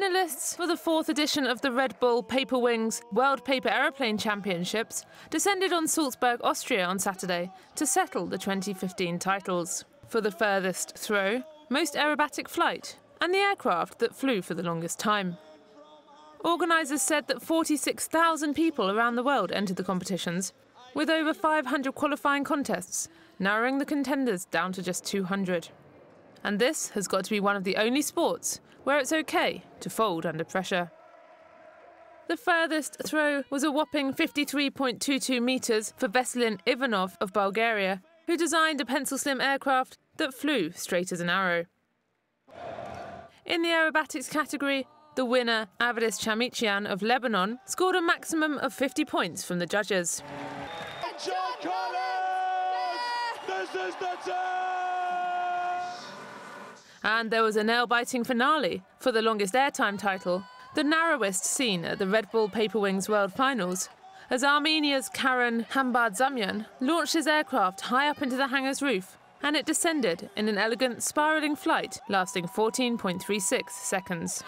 Finalists for the fourth edition of the Red Bull Paper Wings World Paper Aeroplane Championships descended on Salzburg, Austria on Saturday to settle the 2015 titles. For the furthest throw, most aerobatic flight, and the aircraft that flew for the longest time. Organisers said that 46,000 people around the world entered the competitions, with over 500 qualifying contests, narrowing the contenders down to just 200. And this has got to be one of the only sports where it's okay to fold under pressure. The furthest throw was a whopping 53.22 metres for Veselin Ivanov of Bulgaria, who designed a pencil slim aircraft that flew straight as an arrow. In the aerobatics category, the winner, Avidis Chamichian of Lebanon, scored a maximum of 50 points from the judges. John Collins! This is the And there was a nail biting finale for the longest airtime title, the narrowest seen at the Red Bull Paper Wings World Finals, as Armenia's Karen Hambardzumyan launched his aircraft high up into the hangar's roof and it descended in an elegant spiralling flight lasting 14.36 seconds.